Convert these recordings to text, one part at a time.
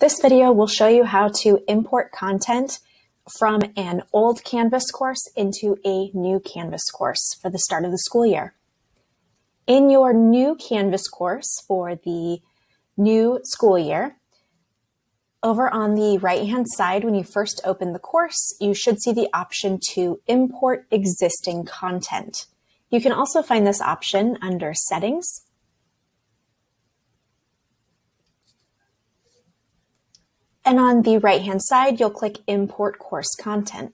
This video will show you how to import content from an old Canvas course into a new Canvas course for the start of the school year. In your new Canvas course for the new school year, over on the right-hand side, when you first open the course, you should see the option to import existing content. You can also find this option under Settings And on the right-hand side, you'll click Import Course Content.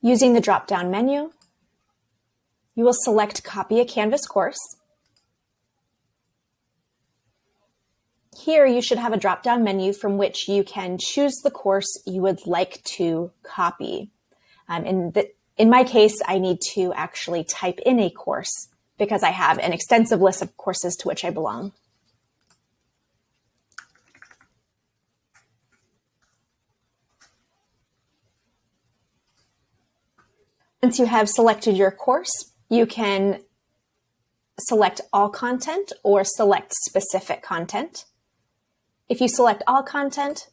Using the drop-down menu, you will select Copy a Canvas course. Here, you should have a drop-down menu from which you can choose the course you would like to copy. Um, in, the, in my case, I need to actually type in a course because I have an extensive list of courses to which I belong. Once you have selected your course, you can select all content or select specific content. If you select all content,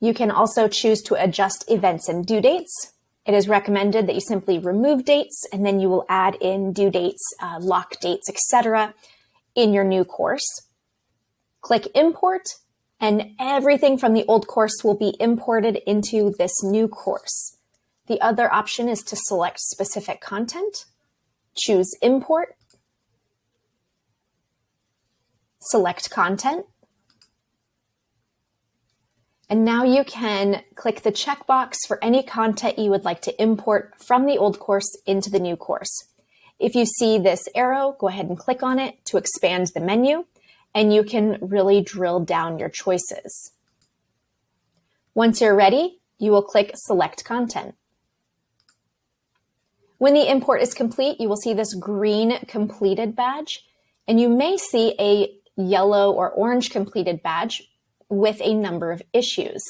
you can also choose to adjust events and due dates. It is recommended that you simply remove dates and then you will add in due dates, uh, lock dates, etc. in your new course. Click import and everything from the old course will be imported into this new course. The other option is to select specific content, choose import, select content, and now you can click the checkbox for any content you would like to import from the old course into the new course. If you see this arrow, go ahead and click on it to expand the menu, and you can really drill down your choices. Once you're ready, you will click Select Content. When the import is complete, you will see this green completed badge, and you may see a yellow or orange completed badge with a number of issues.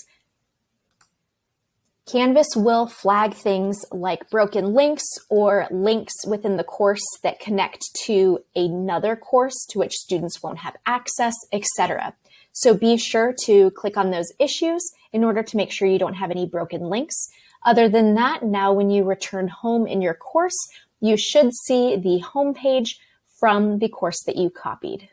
Canvas will flag things like broken links or links within the course that connect to another course to which students won't have access, etc. So be sure to click on those issues in order to make sure you don't have any broken links. Other than that, now when you return home in your course, you should see the home page from the course that you copied.